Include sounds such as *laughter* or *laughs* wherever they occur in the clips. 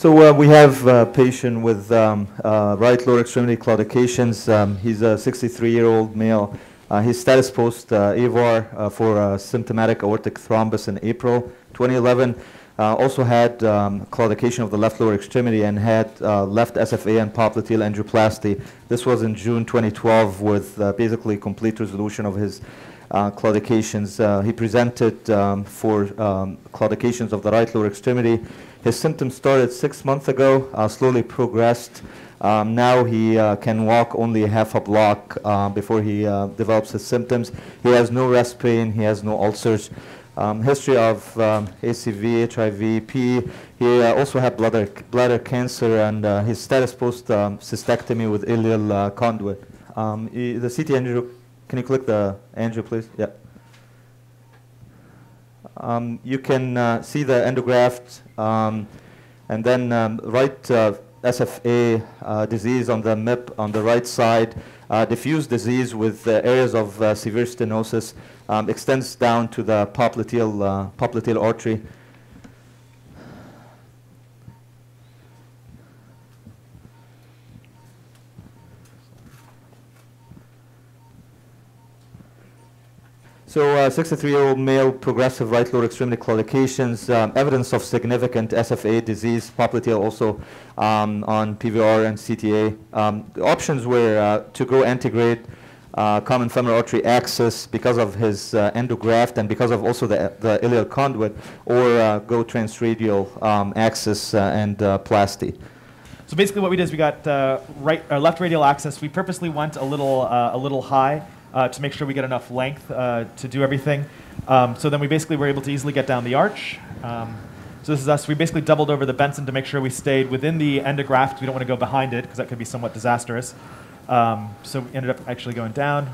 So uh, we have a patient with um, uh, right lower extremity claudications. Um, he's a 63-year-old male. Uh, his status post uh, EVAR uh, for symptomatic aortic thrombus in April 2011. Uh, also had um, claudication of the left lower extremity and had uh, left SFA and popliteal angioplasty. This was in June 2012 with uh, basically complete resolution of his claudications. he presented um, for um, claudications of the right lower extremity his symptoms started six months ago, uh, slowly progressed. Um, now he uh, can walk only half a block uh, before he uh, develops his symptoms. He has no rest pain, he has no ulcers. Um, history of um, ACV, HIV, P. He uh, also had bladder, bladder cancer and uh, his status post um, cystectomy with ileal conduit. He, the CT angio, can you click the Andrew, please? Yeah. Um, you can uh, see the endograft um, and then um, right uh, SFA uh, disease on the MIP on the right side, uh, diffuse disease with areas of uh, severe stenosis um, extends down to the popliteal, uh, popliteal artery. So, 63-year-old uh, male, progressive right lower extremity claudications, um, evidence of significant SFA disease, popliteal also um, on PVR and CTA. Um, the options were uh, to go antegrade uh, common femoral artery access because of his uh, endograft and because of also the, the ileal conduit, or uh, go transradial um, access uh, and plasty. So basically, what we did is we got right, left radial access. We purposely went a little, a little high uh, to make sure we get enough length uh, to do everything. Um, so then we basically were able to easily get down the arch. Um, so this is us. We basically doubled over the Benson to make sure we stayed within the endograft. We don't want to go behind it because that could be somewhat disastrous. Um, so we ended up actually going down.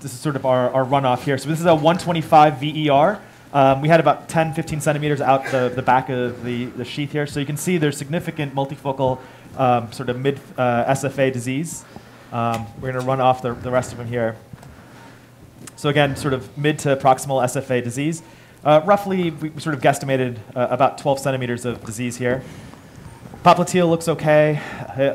This is sort of our, our runoff here. So this is a 125 VER. Um, we had about 10, 15 centimeters out the, the back of the, the sheath here. So you can see there's significant multifocal um, sort of mid uh, SFA disease. Um, we're going to run off the, the rest of them here. So again, sort of mid to proximal SFA disease. Uh, roughly, we sort of guesstimated uh, about 12 centimeters of disease here. Popliteal looks okay.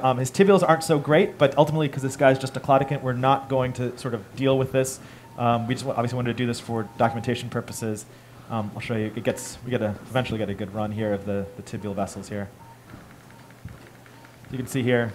Um, his tibials aren't so great, but ultimately, because this guy's just a claudicant, we're not going to sort of deal with this. Um, we just obviously wanted to do this for documentation purposes. Um, I'll show you. It gets we get a eventually get a good run here of the, the tibial vessels here. You can see here,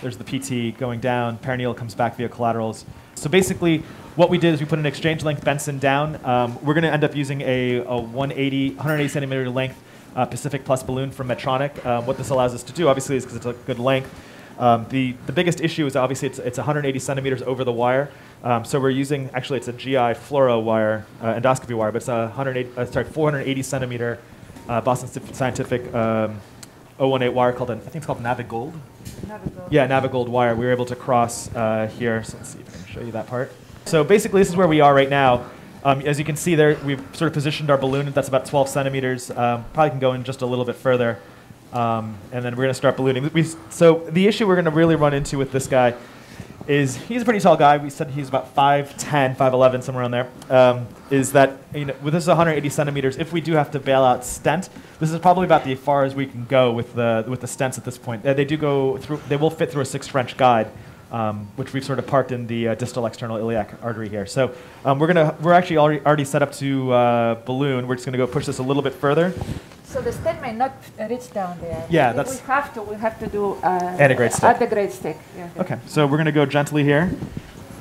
there's the PT going down, peroneal comes back via collaterals. So basically, what we did is we put an exchange length Benson down. Um, we're going to end up using a, a 180, 180 centimeter length uh, Pacific Plus balloon from Medtronic. Um, what this allows us to do, obviously, is because it's a good length. Um, the, the biggest issue is obviously it's, it's 180 centimeters over the wire. Um, so we're using, actually, it's a GI fluoro wire, uh, endoscopy wire, but it's a 180, uh, sorry, 480 centimeter uh, Boston Scientific um, 018 wire called, a, I think it's called Navigold. Navigold. Yeah, Navigold wire. We were able to cross uh, here. So let's see if I can show you that part. So basically, this is where we are right now. Um, as you can see there, we've sort of positioned our balloon. That's about 12 centimeters. Um, probably can go in just a little bit further. Um, and then we're going to start ballooning. We, so the issue we're going to really run into with this guy is he's a pretty tall guy. We said he's about 5'10", 5'11", somewhere around there. Um, is that you know, with this 180 centimeters, if we do have to bail out stent, this is probably about the far as we can go with the with the stents at this point. Uh, they do go through. They will fit through a six French guide. Um, which we've sort of parked in the uh, distal external iliac artery here. So um, we're gonna we're actually already, already set up to uh, balloon. We're just gonna go push this a little bit further. So the stent may not reach down there. Yeah, if that's. We have to. We have to do. Uh, antegrade stick. Antegrade stick. Yeah, okay. So we're gonna go gently here.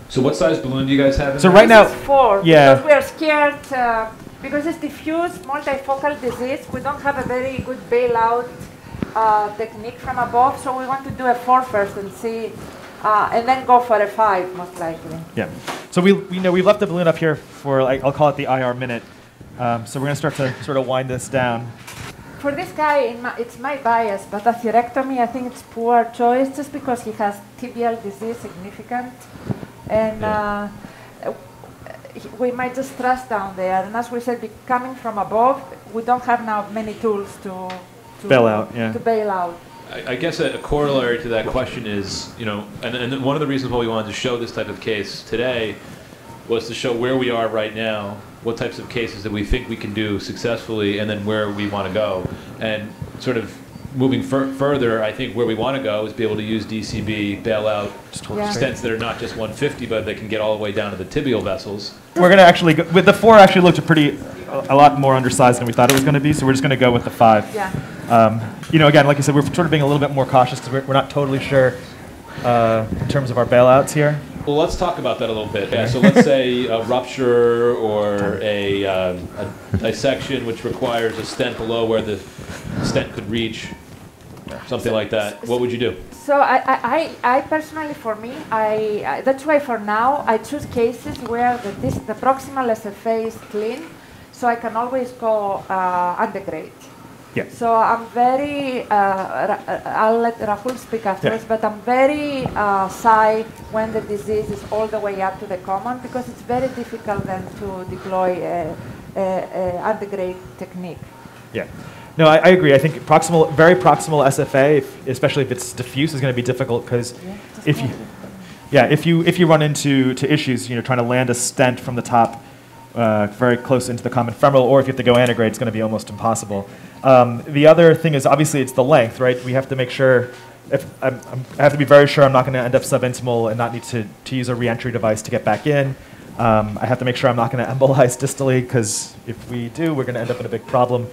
So what size balloon do you guys have? so right now, four. Yeah. Because we are scared. Uh, because it's diffuse multifocal disease. We don't have a very good bailout uh, technique from above. So we want to do a four first and see. Uh, and then go for a five, most likely. Yeah. So we, we know we left the balloon up here for like I'll call it the IR minute. Um, so we're going to start to sort of wind this down. For this guy, my, it's my bias, but atherectomy, I think it's poor choice just because he has tibial disease significant. And yeah. uh, we might just trust down there. And as we said, coming from above, we don't have now many tools to, to bail out. Yeah. To bail out. I, I guess a, a, corollary to that question is, you know, and, and one of the reasons why we wanted to show this type of case today was to show where we are right now, what types of cases that we think we can do successfully, and then where we want to go. And sort of moving fur- further, I think where we want to go is be able to use DCB bailout Yeah. stents that are not just 150, but they can get all the way down to the tibial vessels. We're gonna actually go, with the four actually looked pretty a, a lot more undersized than we thought it was going to be. So we're just going to go with the five. Yeah. Um, you know, again, like I said, we're sort of being a little bit more cautious because we're, we're not totally sure uh, in terms of our bailouts here. Well, let's talk about that a little bit. Yeah, so let's say a *laughs* rupture or a, um, a *laughs* dissection which requires a stent below where the stent could reach, something like that. What would you do? So I, I, I I personally, for me, I, I that's why for now I choose cases where the, this, the proximal SFA is clean, so I can always go uh, antegrade. Yeah. So I'm very, uh, uh, I'll let Rahul speak afterwards, but I'm very uh, shy when the disease is all the way up to the common because it's very difficult then to deploy a, a, a antegrade technique. Yeah. No, I, I agree. I think proximal, very proximal SFA, if, especially if it's diffuse, is going to be difficult because if you, yeah, if you if you run into to issues, you know, trying to land a stent from the top, uh, very close into the common femoral, or if you have to go antegrade, it's going to be almost impossible. Um, the other thing is obviously it's the length, right? We have to make sure. If I'm, I'm, I have to be very sure I'm not going to end up subintimal and not need to, to use a reentry device to get back in. Um, I have to make sure I'm not going *laughs* to embolize distally because if we do, we're going to end up in a big problem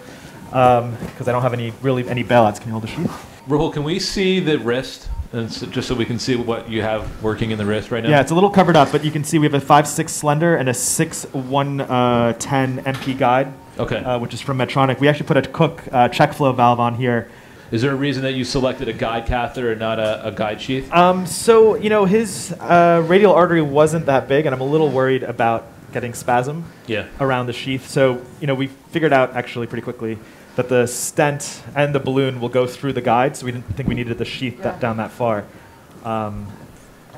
because I don't have any really any bailouts. Can you hold the sheet? Rahul, can we see the wrist? And so, just so we can see what you have working in the wrist right now? Yeah, it's a little covered up, but you can see we have a five six slender and a six one uh, ten MP guide, Okay. uh, which is from Medtronic. We actually put a Cook uh, check flow valve on here. Is there a reason that you selected a guide catheter and not a, a guide sheath? Um, so you know his uh, radial artery wasn't that big, and I'm a little worried about getting spasm Yeah. around the sheath. So you know we figured out actually pretty quickly that the stent and the balloon will go through the guide, so we didn't think we needed the sheath that, down that far. Um,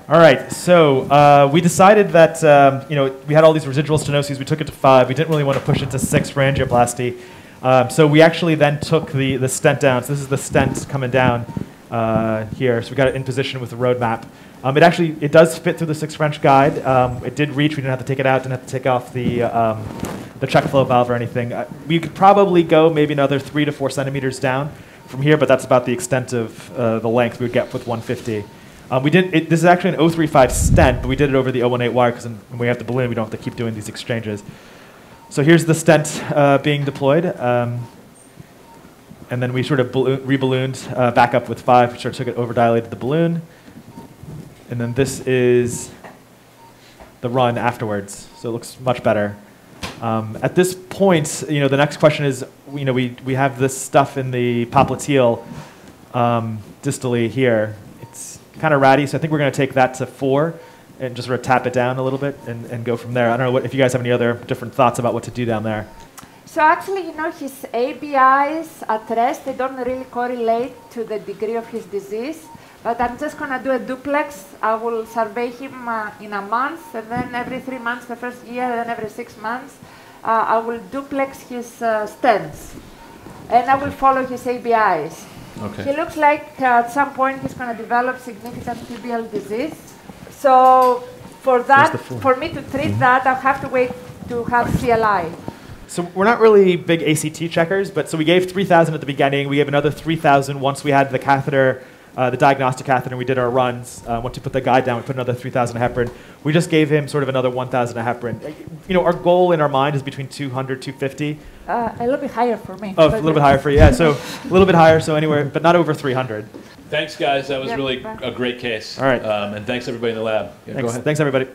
all right, so uh, we decided that um, you know we had all these residual stenoses. We took it to five. We didn't really want to push it to six for angioplasty. Um, so we actually then took the, the stent down. So this is the stent coming down uh, here. So we got it in position with the roadmap. Um, it actually it does fit through the six French guide. Um, it did reach. We didn't have to take it out. Didn't have to take off the um, the check flow valve or anything. Uh, we could probably go maybe another three to four centimeters down from here, but that's about the extent of uh, the length we would get with 150. Um, we did. It, this is actually an 035 stent, but we did it over the 018 wire because when we have the balloon, we don't have to keep doing these exchanges. So here's the stent uh, being deployed. Um, and then we sort of balloon, reballooned uh, back up with five. We sort of took it over dilated the balloon. And then this is the run afterwards. So it looks much better. Um, at this point, you know, the next question is, you know, we, we have this stuff in the popliteal um, distally here. It's kind of ratty, so I think we're going to take that to four and just sort of tap it down a little bit and, and go from there. I don't know what, if you guys have any other different thoughts about what to do down there. So actually, you know, his ABIs at rest, they don't really correlate to the degree of his disease. But I'm just going to do a duplex. I will survey him uh, in a month, and then every three months the first year, and then every six months, uh, I will duplex his uh, stents. And I will follow his ABIs. Okay. He looks like uh, at some point he's going to develop significant tibial disease. So for that, for me to treat that, I'll have to wait to have CLI. So we're not really big ACT checkers, but so we gave 3,000 at the beginning. We gave another 3,000 once we had the catheter, uh, the diagnostic catheter, and we did our runs. Uh, once we put the guide down, we put another 3,000 heparin. We just gave him sort of another 1,000 heparin. Uh, You know, our goal in our mind is between 200, 250. Uh, a little bit higher for me. Oh, a little bit higher for you. Yeah, so a little bit higher, so anywhere, but not over 300. Thanks, guys. That was Yeah, really bye. a great case. All right. Um, and thanks, everybody in the lab. Yeah, go Thanks, ahead. thanks everybody.